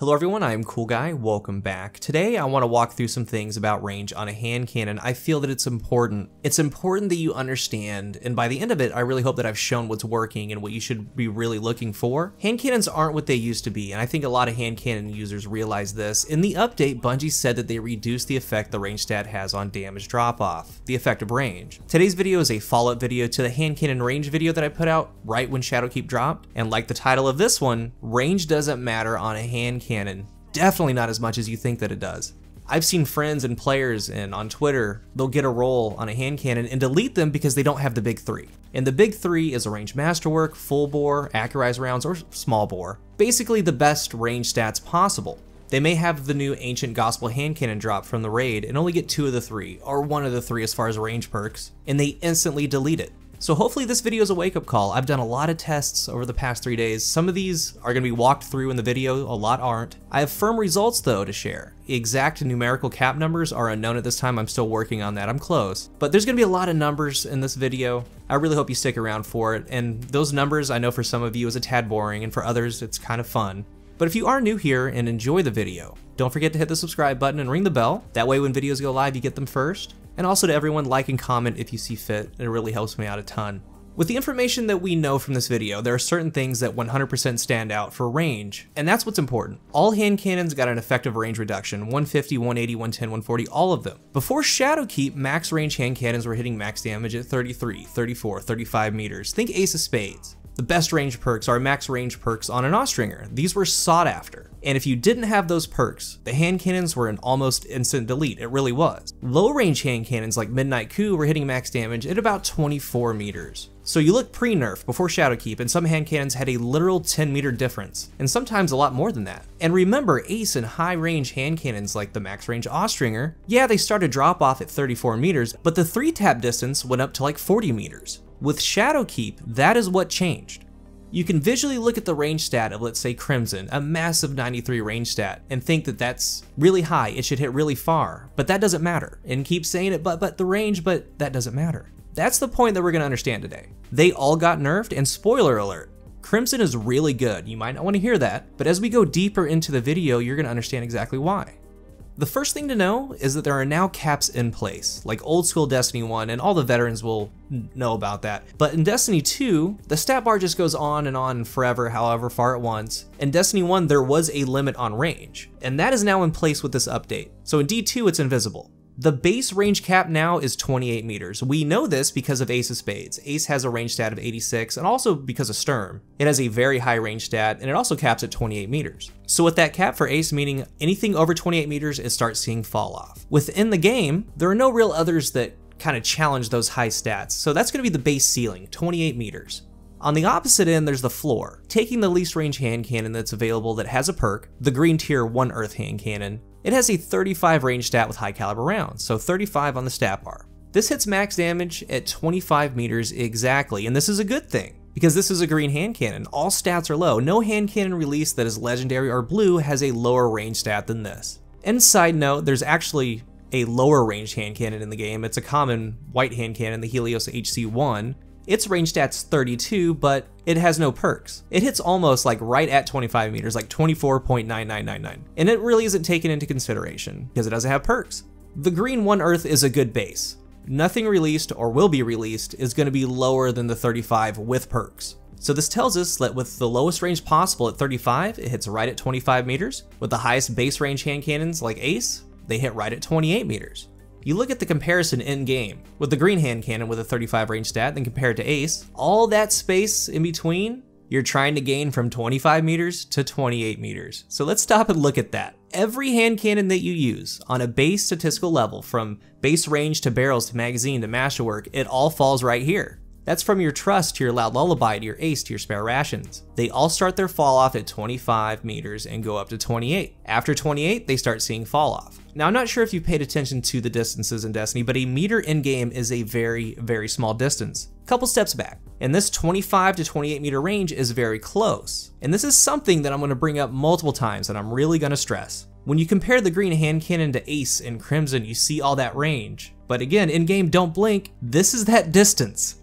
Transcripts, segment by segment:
Hello everyone, I am Cool Guy, welcome back. Today I want to walk through some things about range on a hand cannon. I feel that it's important. It's important that you understand, and by the end of it, I really hope that I've shown what's working and what you should be really looking for. Hand cannons aren't what they used to be, and I think a lot of hand cannon users realize this. In the update, Bungie said that they reduced the effect the range stat has on damage drop-off, the effective range. Today's video is a follow-up video to the hand cannon range video that I put out right when Shadowkeep dropped, and like the title of this one, range doesn't matter on a hand cannon. Definitely not as much as you think that it does. I've seen friends and players and on Twitter, they'll get a roll on a hand cannon and delete them because they don't have the big three. And the big three is a range masterwork, full bore, accurized rounds, or small bore. Basically the best range stats possible. They may have the new Ancient Gospel hand cannon drop from the raid and only get two of the three, or one of the three as far as range perks, and they instantly delete it. So hopefully this video is a wake up call. I've done a lot of tests over the past three days. Some of these are gonna be walked through in the video, a lot aren't. I have firm results though to share. Exact numerical cap numbers are unknown at this time, I'm still working on that, I'm close. But there's gonna be a lot of numbers in this video. I really hope you stick around for it, and those numbers I know for some of you is a tad boring, and for others it's kind of fun. But if you are new here and enjoy the video, don't forget to hit the subscribe button and ring the bell. That way when videos go live you get them first. And also to everyone, like and comment if you see fit, it really helps me out a ton. With the information that we know from this video, there are certain things that 100% stand out for range, and that's what's important. All hand cannons got an effective range reduction, 150, 180, 110, 140, all of them. Before Shadowkeep, max range hand cannons were hitting max damage at 33, 34, 35 meters. Think Ace of Spades. The best range perks are max range perks on an Austringer. These were sought after. And if you didn't have those perks, the hand cannons were an almost instant delete, it really was. Low range hand cannons like Midnight Coup were hitting max damage at about 24 meters. So you look pre-nerf, before Shadowkeep, and some hand cannons had a literal 10 meter difference, and sometimes a lot more than that. And remember, Ace and high range hand cannons like the max range Austringer, yeah they started drop off at 34 meters, but the 3 tap distance went up to like 40 meters. With Shadowkeep, that is what changed. You can visually look at the range stat of let's say Crimson, a massive 93 range stat, and think that that's really high, it should hit really far, but that doesn't matter. And keep saying it, but, but the range, but that doesn't matter. That's the point that we're gonna understand today. They all got nerfed, and spoiler alert, Crimson is really good. You might not want to hear that, but as we go deeper into the video, you're going to understand exactly why. The first thing to know is that there are now caps in place, like old school Destiny 1, and all the veterans will know about that. But in Destiny 2, the stat bar just goes on and on forever, however far it wants. In Destiny 1, there was a limit on range, and that is now in place with this update. So in D2, it's invisible. The base range cap now is 28 meters. We know this because of Ace of Spades. Ace has a range stat of 86, and also because of Sturm. It has a very high range stat, and it also caps at 28 meters. So with that cap for Ace meaning anything over 28 meters, it starts seeing fall off. Within the game, there are no real others that kind of challenge those high stats, so that's going to be the base ceiling, 28 meters. On the opposite end, there's the floor. Taking the least range hand cannon that's available that has a perk, the green tier 1 earth hand cannon, it has a 35 range stat with high caliber rounds, so 35 on the stat bar. This hits max damage at 25 meters exactly, and this is a good thing, because this is a green hand cannon. All stats are low. No hand cannon release that is legendary or blue has a lower range stat than this. And side note, there's actually a lower range hand cannon in the game. It's a common white hand cannon, the Helios HC1, its range stat's 32, but it has no perks. It hits almost like right at 25 meters, like 24.9999, and it really isn't taken into consideration because it doesn't have perks. The green 1 Earth is a good base. Nothing released or will be released is going to be lower than the 35 with perks. So this tells us that with the lowest range possible at 35, it hits right at 25 meters. With the highest base range hand cannons like Ace, they hit right at 28 meters. You look at the comparison in-game, with the green hand cannon with a 35 range stat, then compared to Ace, all that space in between, you're trying to gain from 25 meters to 28 meters. So let's stop and look at that. Every hand cannon that you use on a base statistical level, from base range to barrels to magazine to masterwork, it all falls right here. That's from your trust to your loud lullaby to your ace to your spare rations. They all start their fall off at 25 meters and go up to 28. After 28, they start seeing fall off. Now, I'm not sure if you paid attention to the distances in Destiny, but a meter in game is a very, very small distance. Couple steps back, and this 25 to 28 meter range is very close. And this is something that I'm going to bring up multiple times and I'm really going to stress. When you compare the green hand cannon to Ace and Crimson, you see all that range. But again, in game, don't blink, this is that distance.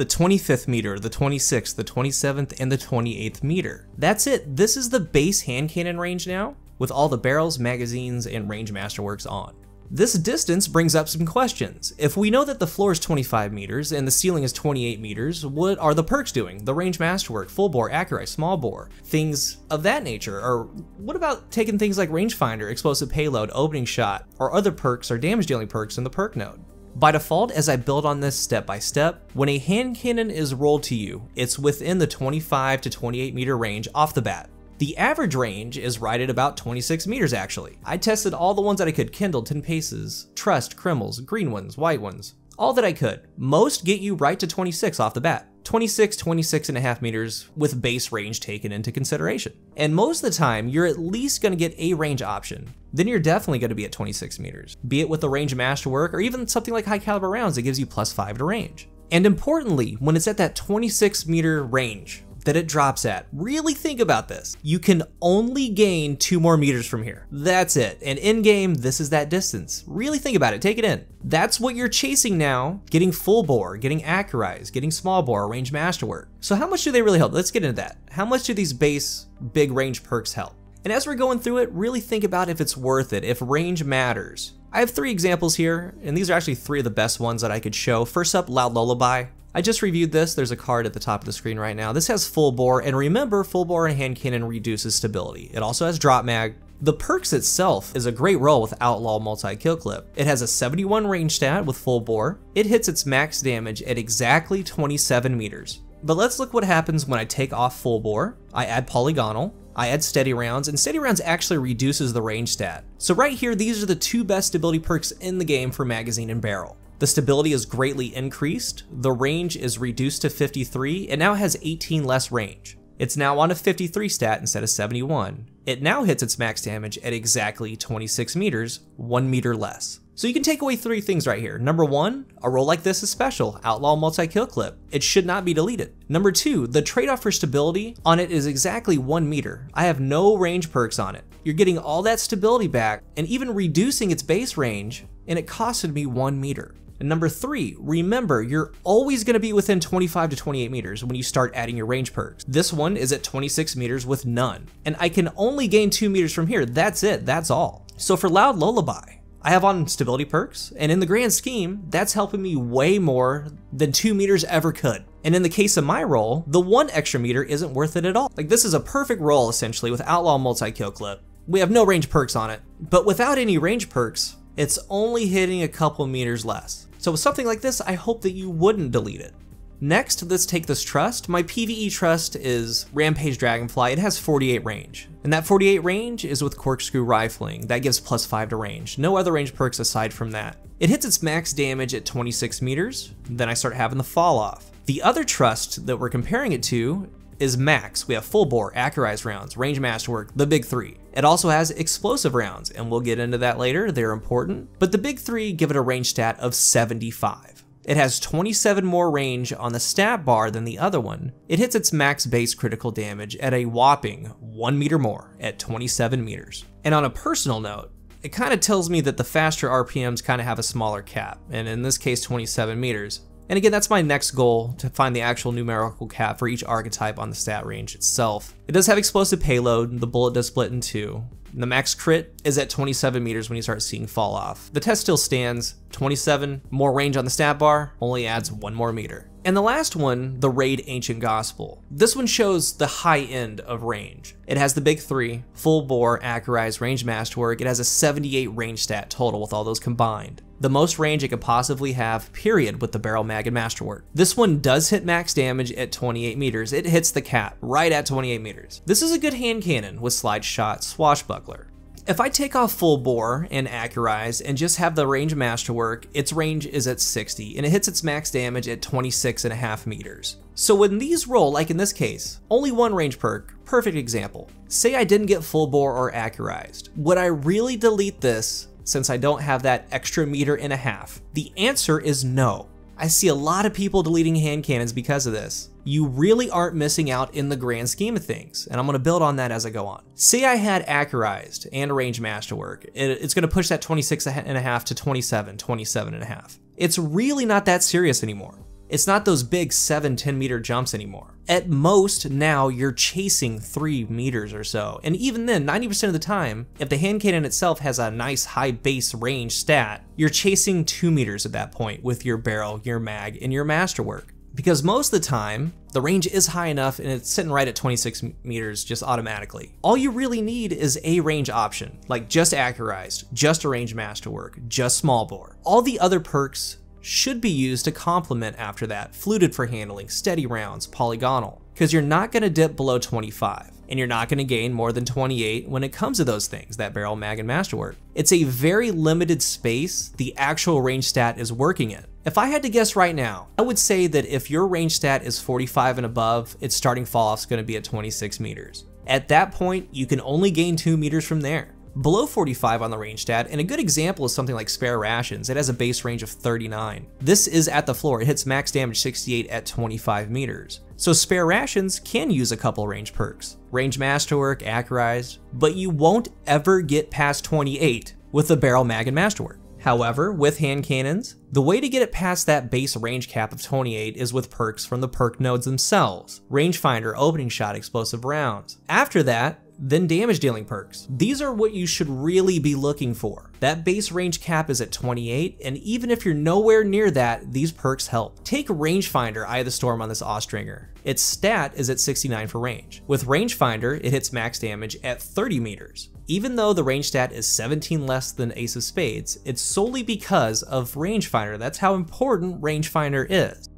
The 25th meter, the 26th, the 27th, and the 28th meter. That's it. This is the base hand cannon range now, with all the barrels, magazines, and range masterworks on. This distance brings up some questions. If we know that the floor is 25 meters and the ceiling is 28 meters, what are the perks doing? The range masterwork, full bore, accurate, small bore, things of that nature. Or what about taking things like rangefinder, explosive payload, opening shot, or other perks or damage dealing perks in the perk node? By default, as I build on this step by step, when a hand cannon is rolled to you, it's within the 25 to 28 meter range off the bat. The average range is right at about 26 meters actually. I tested all the ones that I could, Kindle, 10 Paces, Trust, Crimil's, green ones, white ones, all that I could. Most get you right to 26 off the bat. 26, 26 and a half meters with base range taken into consideration. And most of the time, you're at least gonna get a range option. Then you're definitely gonna be at 26 meters, be it with the range masterwork or even something like high caliber rounds that gives you plus five to range. And importantly, when it's at that 26 meter range, that it drops at. Really think about this. You can only gain two more meters from here. That's it. And in game, this is that distance. Really think about it. Take it in. That's what you're chasing now. Getting full bore, getting accurize, getting small bore, range masterwork. So how much do they really help? Let's get into that. How much do these base big range perks help? And as we're going through it, really think about if it's worth it, if range matters. I have three examples here, and these are actually three of the best ones that I could show. First up, Loud Lullaby. I just reviewed this, there's a card at the top of the screen right now. This has full bore, and remember, full bore and hand cannon reduces stability. It also has drop mag. The perks itself is a great roll with Outlaw multi-kill clip. It has a 71 range stat with full bore. It hits its max damage at exactly 27 meters. But let's look what happens when I take off full bore, I add polygonal, I add steady rounds, and steady rounds actually reduces the range stat. So right here, these are the two best stability perks in the game for magazine and barrel. The stability is greatly increased, the range is reduced to 53, it now has 18 less range. It's now on a 53 stat instead of 71. It now hits its max damage at exactly 26 meters, 1 meter less. So you can take away three things right here. Number one, a roll like this is special, Outlaw Multi-Kill Clip. It should not be deleted. Number two, the trade-off for stability on it is exactly one meter. I have no range perks on it. You're getting all that stability back and even reducing its base range, and it costed me one meter. And number three, remember you're always going to be within 25 to 28 meters when you start adding your range perks. This one is at 26 meters with none. And I can only gain 2 meters from here, that's it, that's all. So for Loud Lullaby, I have on stability perks, and in the grand scheme, that's helping me way more than 2 meters ever could. And in the case of my roll, the one extra meter isn't worth it at all. Like this is a perfect roll essentially with Outlaw Multi-Kill Clip. We have no range perks on it, but without any range perks, it's only hitting a couple meters less. So with something like this, I hope that you wouldn't delete it. Next, let's take this trust. My PvE trust is Rampage Dragonfly. It has 48 range. And that 48 range is with Corkscrew Rifling. That gives plus 5 to range. No other range perks aside from that. It hits its max damage at 26 meters, then I start having the fall off. The other trust that we're comparing it to is max. We have full bore, accurized rounds, range masterwork, the big three. It also has explosive rounds, and we'll get into that later, they're important. But the big three give it a range stat of 75. It has 27 more range on the stat bar than the other one. It hits its max base critical damage at a whopping 1 meter more at 27 meters. And on a personal note, it kind of tells me that the faster RPMs kind of have a smaller cap, and in this case 27 meters. And again, that's my next goal, to find the actual numerical cap for each archetype on the stat range itself. It does have explosive payload, the bullet does split in two. The max crit is at 27 meters when you start seeing fall off. The test still stands, 27, more range on the stat bar, only adds one more meter. And the last one, the Raid Ancient Gospel. This one shows the high end of range. It has the big three, full bore, accurized, range masterwork. It has a 78 range stat total with all those combined. The most range it could possibly have, period, with the barrel mag and masterwork. This one does hit max damage at 28 meters. It hits the cap right at 28 meters. This is a good hand cannon with slide shot swashbuckler. If I take off full bore and accurize and just have the range masterwork, its range is at 60 and it hits its max damage at 26 and a half meters. So when these roll, like in this case, only one range perk, perfect example. Say I didn't get full bore or accurized. Would I really delete this since I don't have that extra meter and a half? The answer is no. I see a lot of people deleting hand cannons because of this. You really aren't missing out in the grand scheme of things, and I'm going to build on that as I go on. Say I had accurized and range masterwork, it's going to push that 26 and a half to 27, 27 and a half. It's really not that serious anymore. It's not those big 7, 10 meter jumps anymore. At most, now you're chasing 3 meters or so. And even then, 90% of the time, if the hand cannon itself has a nice high base range stat, you're chasing 2 meters at that point with your barrel, your mag, and your masterwork. Because most of the time, the range is high enough and it's sitting right at 26 meters just automatically. All you really need is a range option, like just accurized, just a range masterwork, just small bore. All the other perks should be used to complement after that, fluted for handling, steady rounds, polygonal, because you're not going to dip below 25, and you're not going to gain more than 28 when it comes to those things, that barrel, mag, and masterwork. It's a very limited space the actual range stat is working in. If I had to guess right now, I would say that if your range stat is 45 and above, its starting fall off is going to be at 26 meters. At that point, you can only gain 2 meters from there below 45 on the range stat, and a good example is something like Spare Rations. It has a base range of 39. This is at the floor, it hits max damage 68 at 25 meters. So Spare Rations can use a couple range perks. Range Masterwork, Accurized, but you won't ever get past 28 with the Barrel Mag and Masterwork. However, with hand cannons, the way to get it past that base range cap of 28 is with perks from the perk nodes themselves. Rangefinder, opening shot, explosive rounds. After that, then damage dealing perks. These are what you should really be looking for. That base range cap is at 28, and even if you're nowhere near that, these perks help. Take Rangefinder Eye of the Storm on this Austringer. Its stat is at 69 for range. With Rangefinder, it hits max damage at 30 meters. Even though the range stat is 17 less than Ace of Spades, it's solely because of Rangefinder. That's how important Rangefinder is.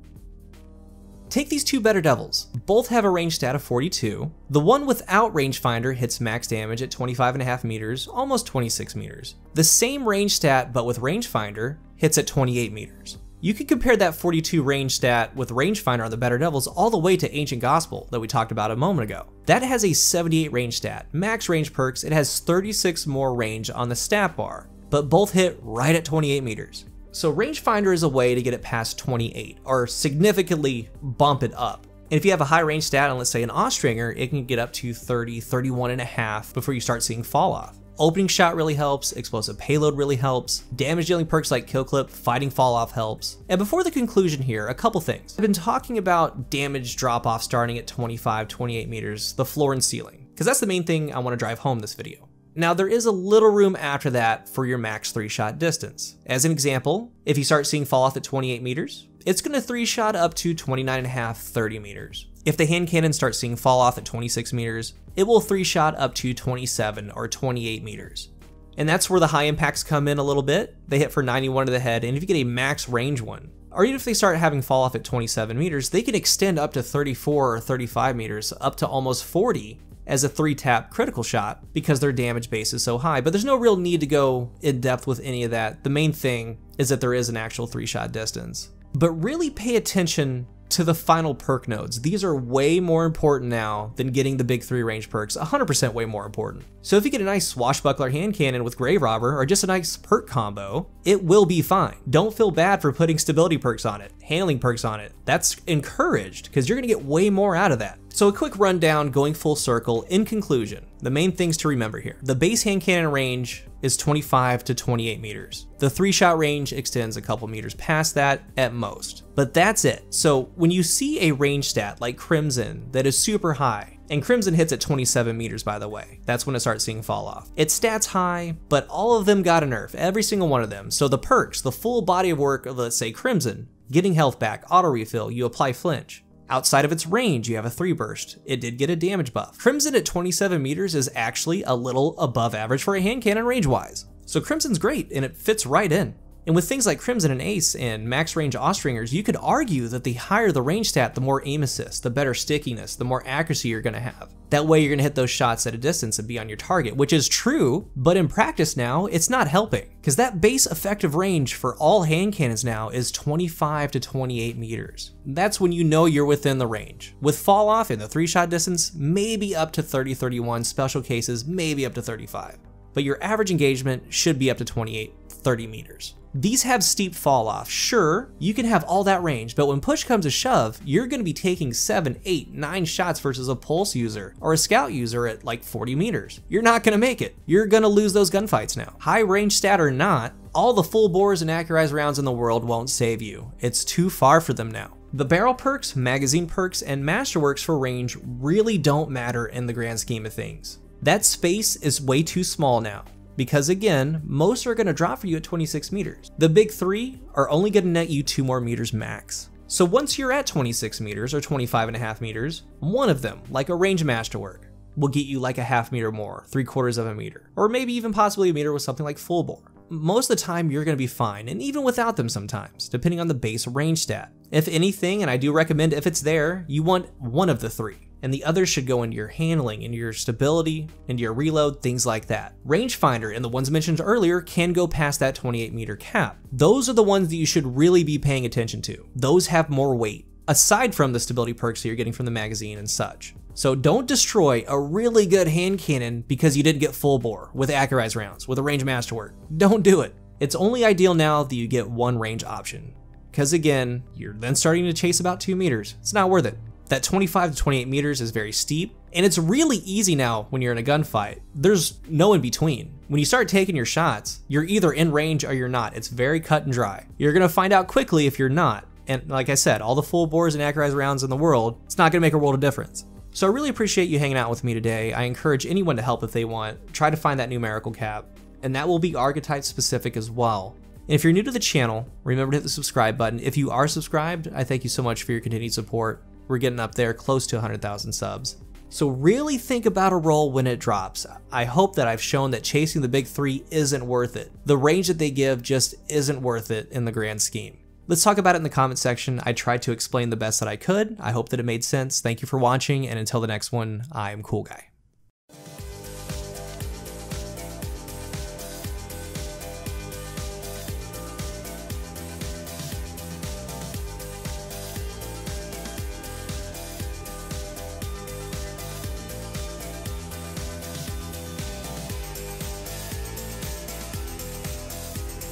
Take these two Better Devils. Both have a range stat of 42. The one without rangefinder hits max damage at 25.5 meters, almost 26 meters. The same range stat, but with rangefinder, hits at 28 meters. You can compare that 42 range stat with rangefinder on the Better Devils all the way to Ancient Gospel that we talked about a moment ago. That has a 78 range stat, max range perks, it has 36 more range on the stat bar, but both hit right at 28 meters. So rangefinder is a way to get it past 28, or significantly bump it up. And if you have a high range stat on let's say an Austringer, it can get up to 30, 31 and a half before you start seeing fall off. Opening shot really helps, explosive payload really helps, damage dealing perks like kill clip, fighting fall off helps. And before the conclusion here, a couple things. I've been talking about damage drop off starting at 25, 28 meters, the floor and ceiling, because that's the main thing I want to drive home this video. Now there is a little room after that for your max 3 shot distance. As an example, if you start seeing fall off at 28 meters, it's going to 3 shot up to 29.5, 30 meters. If the hand cannon starts seeing fall off at 26 meters, it will 3 shot up to 27 or 28 meters. And that's where the high impacts come in a little bit. They hit for 91 to the head, and if you get a max range one, or even if they start having fall off at 27 meters, they can extend up to 34 or 35 meters, up to almost 40 as a three tap critical shot because their damage base is so high. But there's no real need to go in depth with any of that. The main thing is that there is an actual three shot distance. But really pay attention to the final perk nodes. These are way more important now than getting the big three range perks, 100% way more important. So if you get a nice swashbuckler hand cannon with Grave Robber or just a nice perk combo, it will be fine. Don't feel bad for putting stability perks on it, handling perks on it. That's encouraged because you're gonna get way more out of that. So a quick rundown going full circle in conclusion, the main things to remember here. The base hand cannon range is 25 to 28 meters. The three shot range extends a couple meters past that at most, but that's it. So when you see a range stat like Crimson that is super high, and Crimson hits at 27 meters by the way, that's when it starts seeing fall off. Its stats high, but all of them got a nerf, every single one of them. So the perks, the full body of work of let's say Crimson, getting health back, auto refill, you apply flinch. Outside of its range, you have a 3 burst. It did get a damage buff. Crimson at 27 meters is actually a little above average for a hand cannon range-wise. So Crimson's great, and it fits right in. And with things like Crimson and Ace and max range Austringers, you could argue that the higher the range stat, the more aim assist, the better stickiness, the more accuracy you're going to have. That way you're going to hit those shots at a distance and be on your target, which is true, but in practice now, it's not helping. Because that base effective range for all hand cannons now is 25 to 28 meters. That's when you know you're within the range. With fall off in the 3 shot distance, maybe up to 30 31, special cases, maybe up to 35. But your average engagement should be up to 28 30 meters. These have steep fall off. Sure, you can have all that range, but when push comes to shove, you're to be taking 7, 8, 9 shots versus a pulse user or a scout user at like 40 meters. You're not to make it. You're to lose those gunfights now. High range stat or not, all the full bores and accurized rounds in the world won't save you. It's too far for them now. The barrel perks, magazine perks, and masterworks for range really don't matter in the grand scheme of things. That space is way too small now, because again, most are going to drop for you at 26 meters. The big three are only to net you 2 more meters max. So once you're at 26 meters or 25 and a half meters, one of them, like a range masterwork, will get you like a half meter more, three quarters of a meter, or maybe even possibly a meter with something like full bore. Most of the time you're going to be fine, and even without them sometimes, depending on the base range stat. If anything, and I do recommend if it's there, you want one of the three and the others should go into your handling, into your stability, into your reload, things like that. Rangefinder and the ones mentioned earlier can go past that 28 meter cap. Those are the ones that you should really be paying attention to. Those have more weight, aside from the stability perks that you're getting from the magazine and such. So don't destroy a really good hand cannon because you didn't get full bore with accurized rounds, with a range masterwork. Don't do it. It's only ideal now that you get one range option. Because again, you're then starting to chase about 2 meters. It's not worth it. That 25 to 28 meters is very steep, and it's really easy now when you're in a gunfight. There's no in between. When you start taking your shots, you're either in range or you're not. It's very cut and dry. You're gonna find out quickly if you're not. And like I said, all the full bores and accurized rounds in the world, it's not gonna make a world of difference. So I really appreciate you hanging out with me today. I encourage anyone to help if they want. Try to find that numerical cap. And that will be archetype specific as well. And if you're new to the channel, remember to hit the subscribe button. If you are subscribed, I thank you so much for your continued support. We're getting up there close to 100,000 subs. So really think about a roll when it drops. I hope that I've shown that chasing the big three isn't worth it. The range that they give just isn't worth it in the grand scheme. Let's talk about it in the comment section. I tried to explain the best that I could. I hope that it made sense. Thank you for watching, and until the next one, I'm Cool Guy.